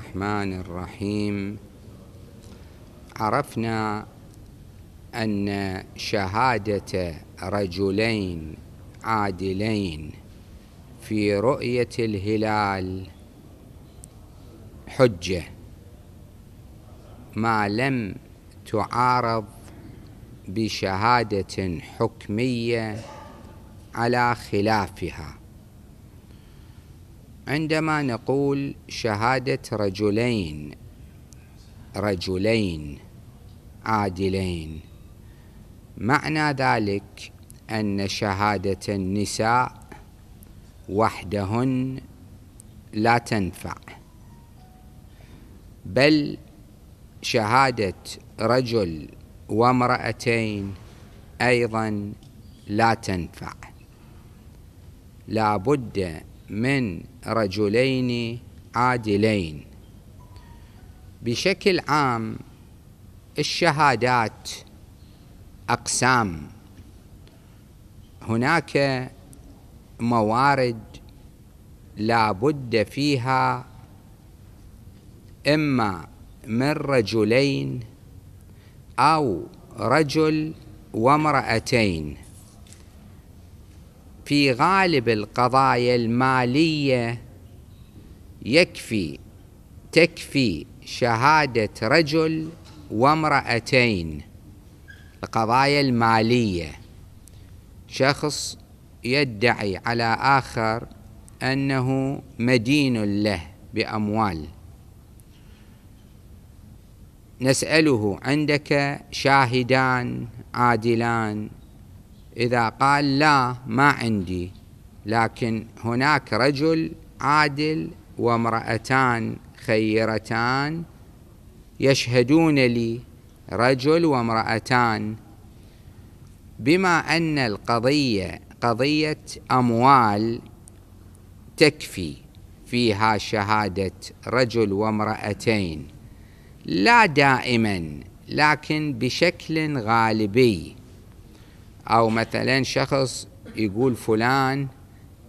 الرحمن الرحيم. عرفنا أن شهادة رجلين عادلين في رؤية الهلال حجة. ما لم تعارض بشهادة حكمية على خلافها. عندما نقول شهادة رجلين رجلين عادلين معنى ذلك أن شهادة النساء وحدهن لا تنفع. بل شهادة رجل وامرأتين أيضا لا تنفع. لا بد من رجلين عادلين. بشكل عام الشهادات أقسام. هناك موارد لا بد فيها إما من رجلين أو رجل وامرأتين. في غالب القضايا المالية يكفي تكفي شهادة رجل وامرأتين. القضايا المالية. شخص يدعي على آخر أنه مدين له بأموال. نسأله عندك شاهدان عادلان إذا قال لا ما عندي. لكن هناك رجل عادل وامرأتان خيرتان يشهدون لي رجل وامرأتان. بما أن القضية قضية أموال تكفي فيها شهادة رجل وامرأتين. لا دائما لكن بشكل غالبي. أو مثلا شخص يقول فلان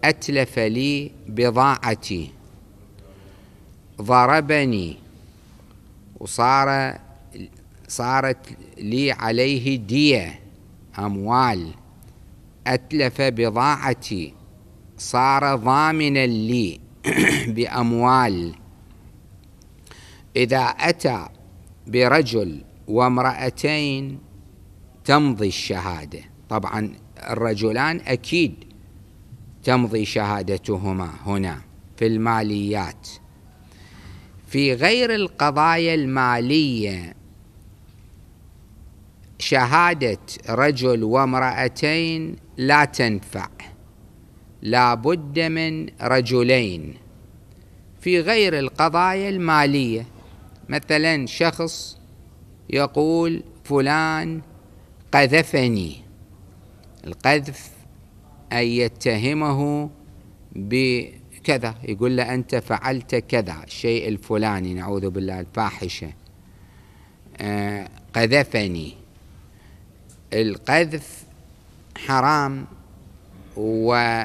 أتلف لي بضاعتي ضربني وصار صارت لي عليه دية أموال أتلف بضاعتي صار ضامنا لي بأموال. إذا أتى برجل وامرأتين تمضي الشهادة. طبعا الرجلان أكيد تمضي شهادتهما هنا في الماليات. في غير القضايا المالية شهادة رجل وامرأتين لا تنفع. لا بد من رجلين. في غير القضايا المالية مثلا شخص يقول فلان قذفني. القذف أن يتهمه بكذا يقول له أنت فعلت كذا الشيء الفلاني نعوذ بالله الفاحشة. آه قذفني. القذف حرام والآن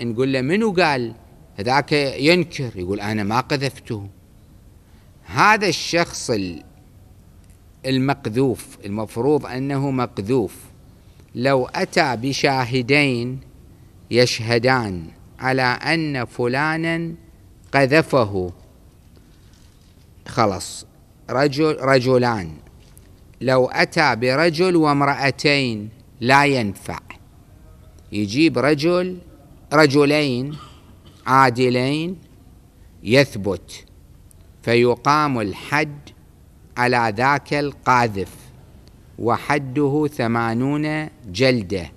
نقول له منو قال؟ ذاك ينكر يقول أنا ما قذفته. هذا الشخص المقذوف المفروض أنه مقذوف. لو أتى بشاهدين يشهدان على أن فلانا قذفه. خلص رجل رجلان. لو أتى برجل وامرأتين لا ينفع. يجيب رجل رجلين عادلين يثبت فيقام الحد على ذاك القاذف. وحده ثمانون جلدة.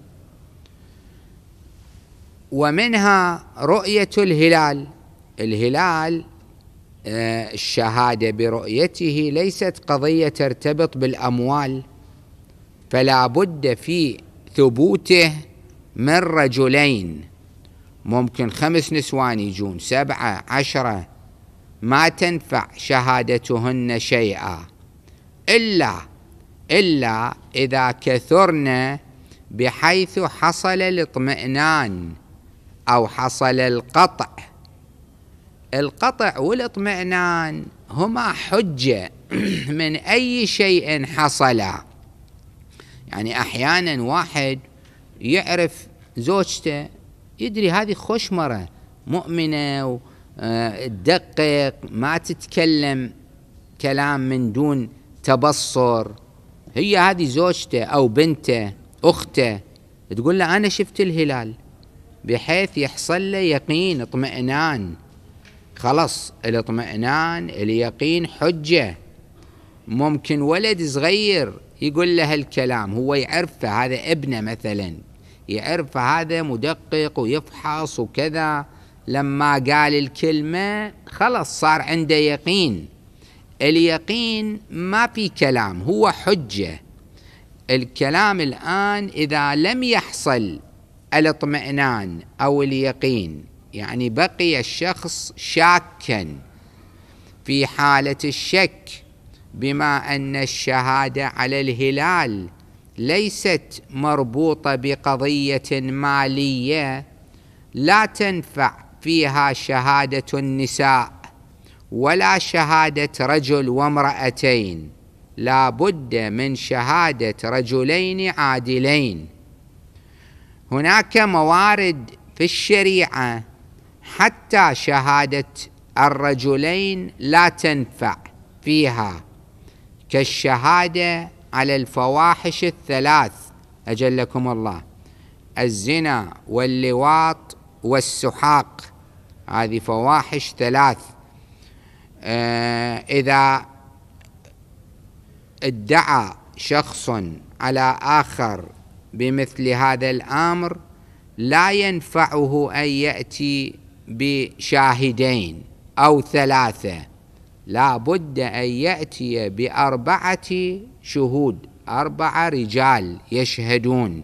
ومنها رؤية الهلال. الهلال آه، الشهادة برؤيته ليست قضية ترتبط بالأموال فلا بد في ثبوته من رجلين. ممكن خمس نسوان يجون سبعة عشرة. ما تنفع شهادتهن شيئا. إلا إلا إذا كثرن بحيث حصل الاطمئنان أو حصل القطع. القطع والاطمئنان هما حجة من أي شيء حصل يعني أحيانا واحد يعرف زوجته يدري هذه خشمرة مؤمنة تدقق آه، ما تتكلم كلام من دون تبصر. هي هذه زوجته أو بنته أخته؟ تقول له أنا شفت الهلال. بحيث يحصل له يقين اطمئنان. خلص الاطمئنان اليقين حجة. ممكن ولد صغير يقول له الكلام هو يعرفه هذا ابنه مثلا. يعرف هذا مدقق ويفحص وكذا. لما قال الكلمة خلص صار عنده يقين. اليقين ما في كلام هو حجة. الكلام الآن إذا لم يحصل الاطمئنان أو اليقين يعني بقي الشخص شاكا في حالة الشك بما أن الشهادة على الهلال ليست مربوطة بقضية مالية لا تنفع فيها شهادة النساء. ولا شهادة رجل وامرأتين. لا بد من شهادة رجلين عادلين. هناك موارد في الشريعة حتى شهادة الرجلين لا تنفع فيها كالشهادة على الفواحش الثلاث أجلكم الله الزنا واللواط والسحاق هذه فواحش ثلاث. إذا ادعى شخص على آخر بمثل هذا الأمر لا ينفعه أن يأتي بشاهدين أو ثلاثة. لا بد أن يأتي بأربعة شهود أربعة رجال يشهدون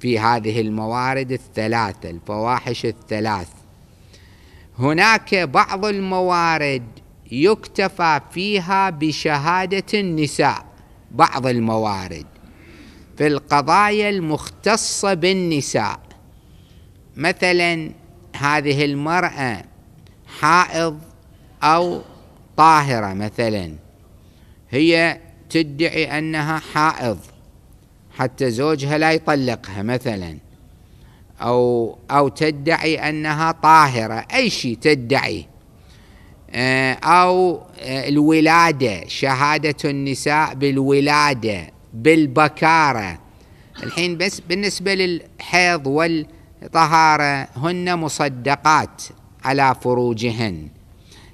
في هذه الموارد الثلاثة الفواحش الثلاث هناك بعض الموارد يكتفى فيها بشهادة النساء. بعض الموارد. في القضايا المختصة بالنساء. مثلا هذه المرأة حائض أو طاهرة مثلا. هي تدعي أنها حائض. حتى زوجها لا يطلقها مثلا. أو أو تدعي أنها طاهرة أي شيء تدعي. آه، أو آه، الولادة شهادة النساء بالولادة بالبكارة. الحين بس بالنسبة للحيض والطهارة هن مصدقات على فروجهن.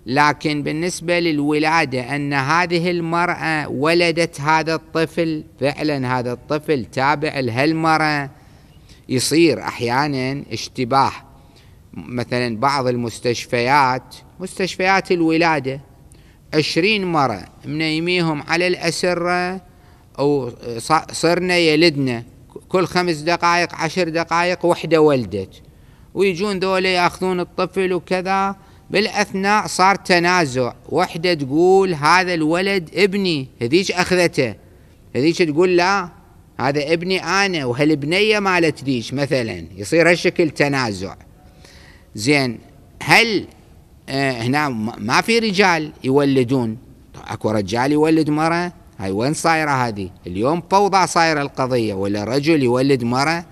لكن بالنسبة للولادة أن هذه المرأة ولدت هذا الطفل فعلا هذا الطفل تابع لهالمرأة. يصير أحيانا اشتباه. مثلا بعض المستشفيات مستشفيات الولادة عشرين مرة منيميهم على الأسرة أو صرنا يلدنا. كل خمس دقائق عشر دقائق وحدة ولدت. ويجون ذولا يأخذون الطفل وكذا. بالأثناء صار تنازع. وحدة تقول هذا الولد ابني هذيك أخذته. هذيك تقول لا هذا ابني أنا وهالبنيه مالت ذيك مثلا. يصير هالشكل تنازع. زين هل آه هنا ما في رجال يولدون؟ أكو رجال يولد مرة؟ هاي وين صايرة هذه؟ اليوم فوضى صايرة القضية ولا رجل يولد مرة؟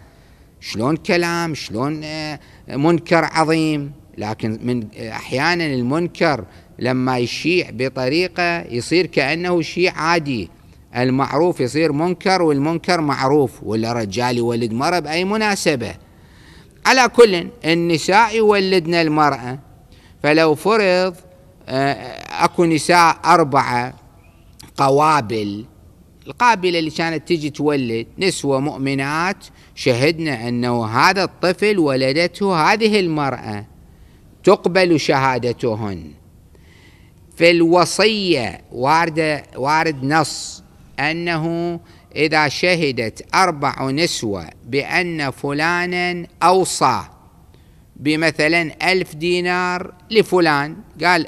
شلون كلام؟ شلون آه منكر عظيم؟ لكن من أحيانا المنكر لما يشيع بطريقة يصير كأنه شيء عادي. المعروف يصير منكر والمنكر معروف ولا رجال يولد مرة بأي مناسبة. على كل النساء يولدن المرأة. فلو فرض آه، أكو نساء أربعة قوابل. القابلة اللي كانت تجي تولد نسوة مؤمنات شهدنا أنه هذا الطفل ولدته هذه المرأة. تقبل شهادتهن. في الوصية وارد, وارد نص. أنه إذا شهدت أربع نسوة بأن فلانا أوصى بمثلا ألف دينار لفلان. قال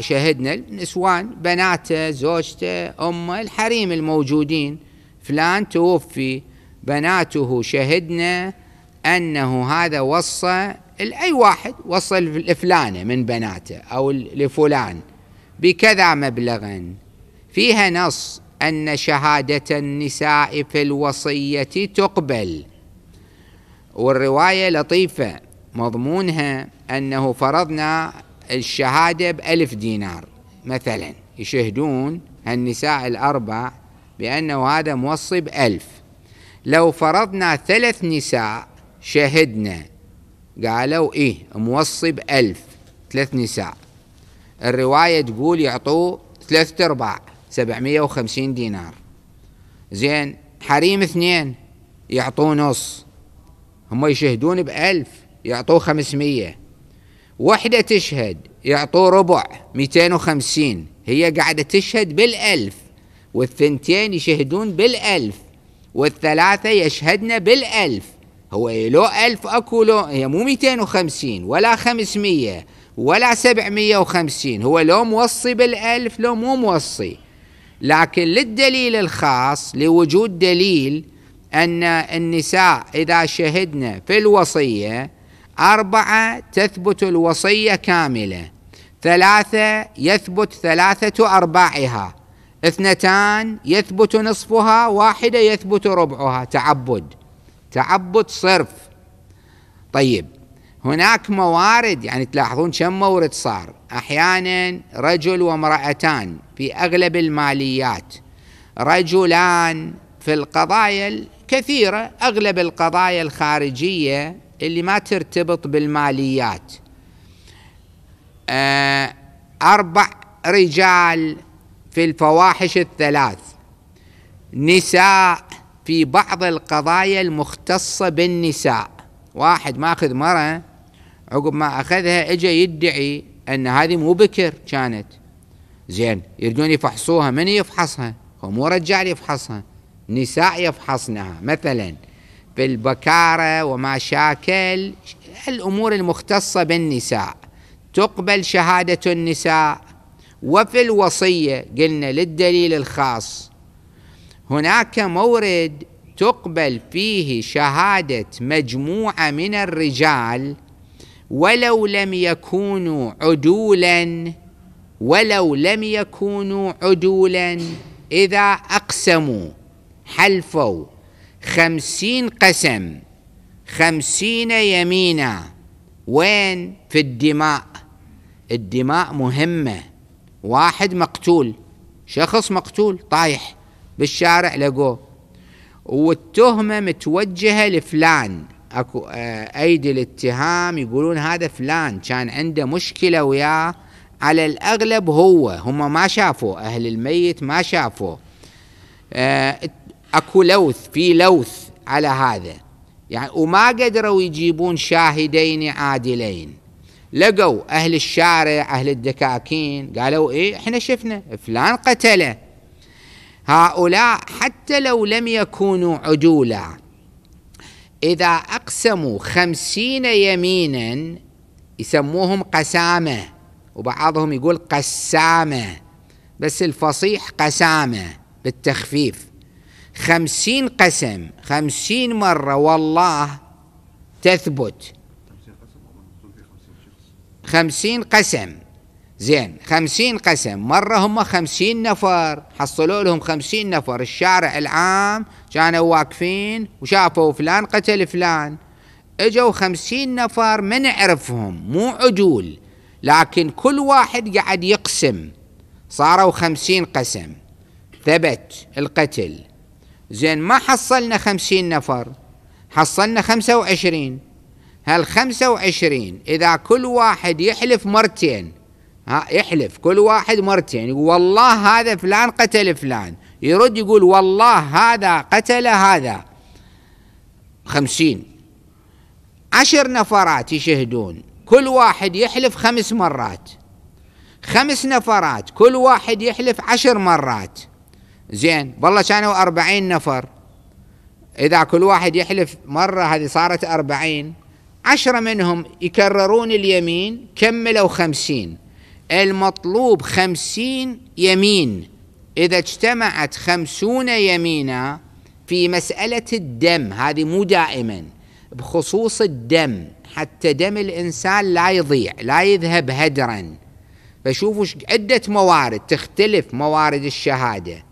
شهدنا النسوان بناته زوجته أمه الحريم الموجودين. فلان توفي بناته شهدنا أنه هذا وصى لأي واحد وصى لفلانة من بناته أو لفلان بكذا مبلغا. فيها نص أن شهادة النساء في الوصية تقبل. والرواية لطيفة مضمونها أنه فرضنا الشهادة بألف دينار. مثلا يشهدون النساء الأربع بأنه هذا موصي بألف. لو فرضنا ثلاث نساء شهدنا قالوا إيه موصي بألف ثلاث نساء. الرواية تقول يعطوه ثلاثة أرباع. 750 دينار. زين حريم اثنين يعطوه نص. هم يشهدون بألف يعطوه 500 وحدة تشهد يعطوه ربع 250 هي قاعدة تشهد بالألف والثنتين يشهدون بالألف والثلاثة يشهدن بالألف. هو لو ألف أكو لو هي مو 250 ولا 500 ولا 750 هو لو موصي بالألف لو مو موصي. لكن للدليل الخاص لوجود دليل أن النساء إذا شهدنا في الوصية أربعة تثبت الوصية كاملة ثلاثة يثبت ثلاثة أرباعها اثنتان يثبت نصفها واحدة يثبت ربعها تعبد تعبد صرف. طيب هناك موارد يعني تلاحظون كم مورد صار؟ أحيانا رجل وامرأتان في أغلب الماليات. رجلان في القضايا الكثيرة أغلب القضايا الخارجية اللي ما ترتبط بالماليات. آه، أربع رجال في الفواحش الثلاث. نساء في بعض القضايا المختصة بالنساء. واحد ماخذ مرة عقب ما أخذها اجى يدعي أن هذه مو بكر كانت. زين يريدون يفحصوها من يفحصها؟ هو مو رجال يفحصها نساء يفحصنها. مثلا في البكارة وما شاكل الأمور المختصة بالنساء. تقبل شهادة النساء. وفي الوصية قلنا للدليل الخاص هناك مورد تقبل فيه شهادة مجموعة من الرجال ولو لم يكونوا عدولا ولو لم يكونوا عدولا إذا أقسموا حلفوا خمسين قسم خمسين يمينا. وين؟ في الدماء. الدماء مهمة. واحد مقتول شخص مقتول طايح بالشارع لقوه. والتهمة متوجهة لفلان. اكو آه، ايدي الاتهام يقولون هذا فلان كان عنده مشكلة وياه على الاغلب هو هم ما شافوا أهل الميت ما شافوا آه، اكو لوث في لوث على هذا. يعني وما قدروا يجيبون شاهدين عادلين. لقوا أهل الشارع أهل الدكاكين قالوا إيه إحنا شفنا فلان قتله. هؤلاء حتى لو لم يكونوا عدولا إذا أقسموا خمسين يمينا يسموهم قسامة وبعضهم يقول قسامة بس الفصيح قسامة بالتخفيف. خمسين قسم خمسين مرة والله تثبت. خمسين قسم. زين. خمسين قسم. مرة هم خمسين نفر. حصلوا لهم خمسين نفر. الشارع العام كانوا واقفين وشافوا فلان قتل فلان. إجوا خمسين نفر ما نعرفهم مو عدول لكن كل واحد قاعد يقسم. صاروا خمسين قسم. ثبت القتل. زين ما حصلنا خمسين نفر. حصلنا خمسة وعشرين. هالخمسة وعشرين إذا كل واحد يحلف مرتين ها يحلف كل واحد مرتين يقول والله هذا فلان قتل فلان. يرد يقول والله هذا قتل هذا. خمسين. عشر نفرات يشهدون كل واحد يحلف خمس مرات. خمس نفرات كل واحد يحلف عشر مرات. زين والله كانوا أربعين نفر. إذا كل واحد يحلف مرة هذه صارت أربعين. عشرة منهم يكررون اليمين كملوا خمسين. المطلوب خمسين يمين. إذا اجتمعت خمسون يمينا في مسألة الدم هذه مو دائما بخصوص الدم حتى دم الإنسان لا يضيع لا يذهب هدرا. فشوفوا عدة موارد تختلف موارد الشهادة.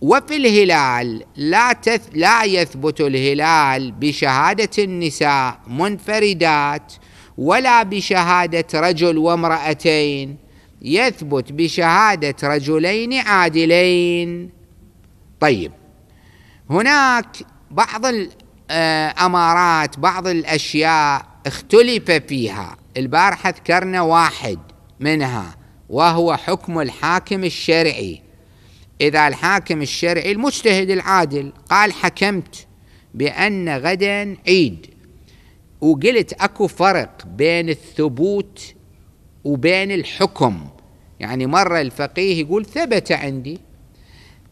وفي الهلال لا تث لا يثبت الهلال بشهادة النساء منفردات ولا بشهادة رجل وامرأتين. يثبت بشهادة رجلين عادلين. طيب هناك بعض الأمارات بعض الأشياء اختلف فيها. البارحة ذكرنا واحد منها وهو حكم الحاكم الشرعي. إذا الحاكم الشرعي المجتهد العادل قال حكمت بأن غدا عيد. وقلت أكو فرق بين الثبوت وبين الحكم. يعني مرة الفقيه يقول ثبت عندي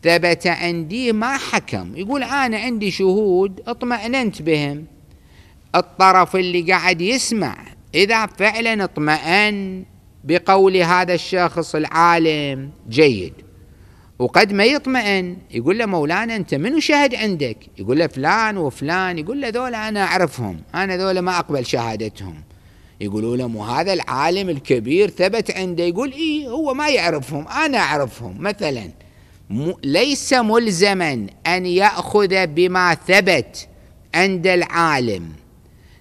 ثبت عندي ما حكم. يقول أنا عندي شهود اطمأننت بهم. الطرف اللي قاعد يسمع إذا فعلا اطمأن بقول هذا الشخص العالم جيد. وقد ما يطمئن يقول له مولانا أنت منو شهد عندك؟ يقول له فلان وفلان يقول له ذولا أنا أعرفهم أنا ذولا ما أقبل شهادتهم. يقولوا له مو هذا العالم الكبير ثبت عنده؟ يقول إي هو ما يعرفهم أنا أعرفهم. مثلا ليس ملزما أن يأخذ بما ثبت عند العالم.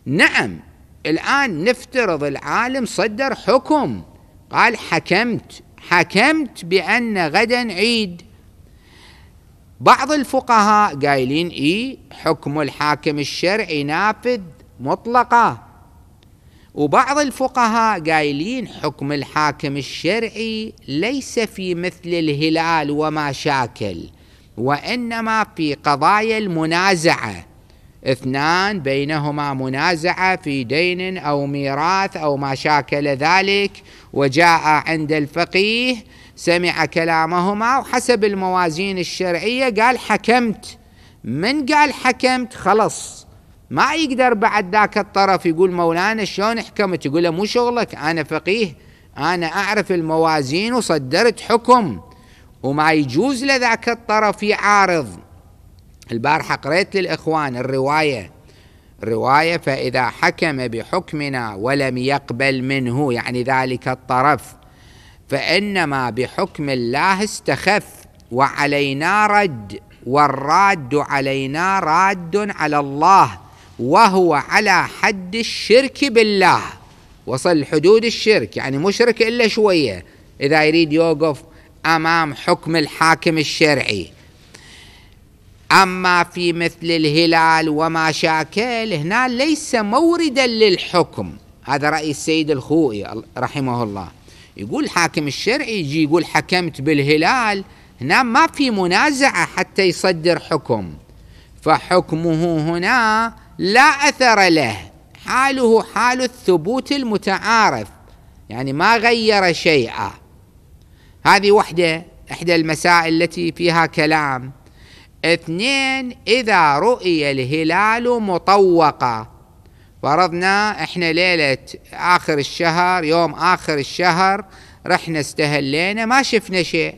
نعم الآن نفترض العالم صدر حكم قال حكمت حكمت بأن غدا عيد. بعض الفقهاء قايلين إيه حكم الحاكم الشرعي نافذ مطلقة. وبعض الفقهاء قايلين حكم الحاكم الشرعي ليس في مثل الهلال وما شاكل وإنما في قضايا المنازعة. اثنان بينهما منازعة في دين أو ميراث أو ما شاكل ذلك وجاء عند الفقيه سمع كلامهما وحسب الموازين الشرعية قال حكمت. من قال حكمت؟ خلص ما يقدر بعد ذاك الطرف يقول مولانا شلون حكمت يقول له مو شغلك أنا فقيه أنا أعرف الموازين وصدرت حكم. وما يجوز لذاك الطرف يعارض. البارحة قريت للإخوان الرواية رواية فإذا حكم بحكمنا ولم يقبل منه يعني ذلك الطرف فإنما بحكم الله استخف وعلينا رد والراد علينا راد على الله وهو على حد الشرك بالله. وصل حدود الشرك يعني مشرك إلا شوية إذا يريد يوقف أمام حكم الحاكم الشرعي. أما في مثل الهلال وما شاكل هنا ليس موردا للحكم. هذا رأي السيد الخوئي رحمه الله. يقول الحاكم الشرعي يجي يقول حكمت بالهلال هنا ما في منازعة حتى يصدر حكم. فحكمه هنا لا أثر له. حاله حال الثبوت المتعارف يعني ما غير شيئا. هذه وحدة إحدى المسائل التي فيها كلام. اثنين إذا رؤي الهلال مطوقا. فرضنا إحنا ليلة آخر الشهر يوم آخر الشهر رحنا استهلينا ما شفنا شيء.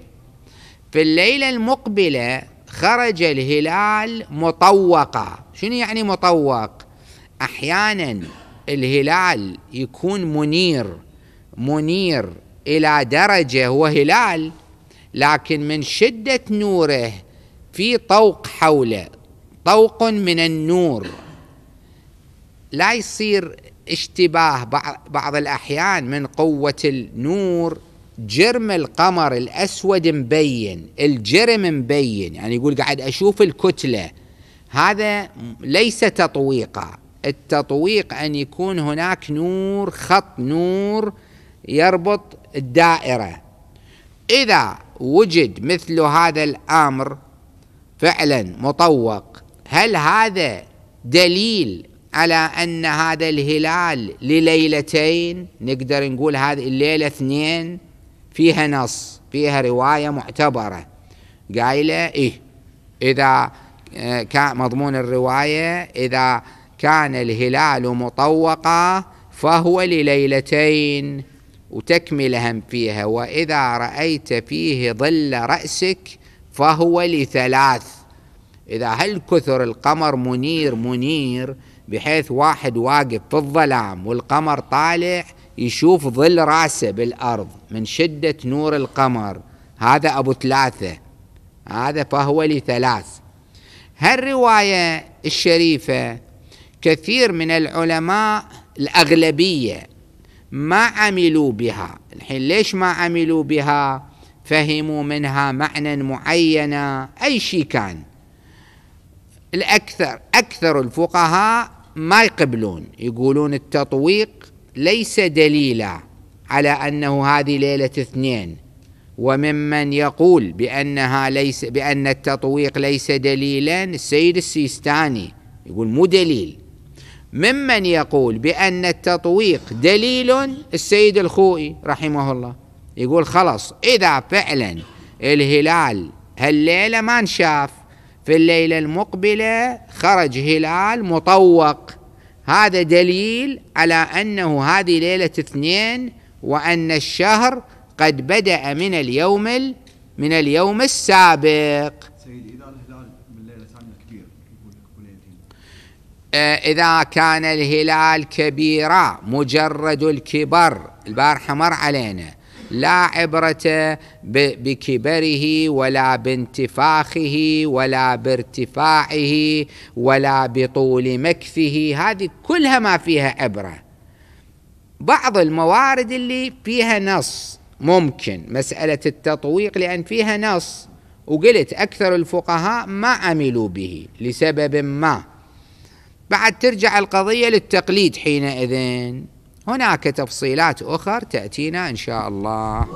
في الليلة المقبلة خرج الهلال مطوقا. شنو يعني مطوق؟ أحيانا الهلال يكون منير منير إلى درجة هو هلال لكن من شدة نوره في طوق حوله طوق من النور. لا يصير اشتباه بعض الأحيان من قوة النور. جرم القمر الأسود مبين الجرم مبين. يعني يقول قاعد أشوف الكتلة. هذا ليس تطويقا. التطويق أن يكون هناك نور خط نور يربط الدائرة. إذا وجد مثل هذا الأمر فعلا مطوق. هل هذا دليل على أن هذا الهلال لليلتين؟ نقدر نقول هذه الليلة اثنين فيها نص فيها رواية معتبرة. قايلة إيه إذا آه، كان مضمون الرواية إذا كان الهلال مطوقا فهو لليلتين وتكملة هم فيها. وإذا رأيت فيه ظل رأسك فهو لثلاث. إذا هل كثر القمر منير منير بحيث واحد واقف في الظلام والقمر طالع يشوف ظل راسه بالأرض من شدة نور القمر. هذا أبو ثلاثة. هذا فهو لثلاث. هالرواية الشريفة كثير من العلماء الأغلبية ما عملوا بها. الحين ليش ما عملوا بها؟ فهموا منها معنى معينة أي شيء كان. الأكثر أكثر الفقهاء ما يقبلون يقولون التطويق ليس دليلا على أنه هذه ليلة اثنين وممن يقول بأنها ليس بأن التطويق ليس دليلا السيد السيستاني يقول مو دليل. ممن يقول بأن التطويق دليل السيد الخوئي رحمه الله. يقول خلص إذا فعلا الهلال هالليلة ما انشاف في الليلة المقبلة خرج هلال مطوق. هذا دليل على أنه هذه ليلة اثنين وأن الشهر قد بدأ من اليوم من اليوم السابق. سيدي إذا الهلال بالليلة الثانية كبير آه، إذا كان الهلال كبيرا مجرد الكبر البارحة مر علينا. لا عبرة بكبره ولا بانتفاخه ولا بارتفاعه ولا بطول مكثه. هذه كلها ما فيها عبرة. بعض الموارد اللي فيها نص ممكن مسألة التطويق لأن فيها نص. وقلت أكثر الفقهاء ما عملوا به لسبب ما. بعد ترجع القضية للتقليد حينئذ. هناك تفصيلات أخرى تأتينا إن شاء الله.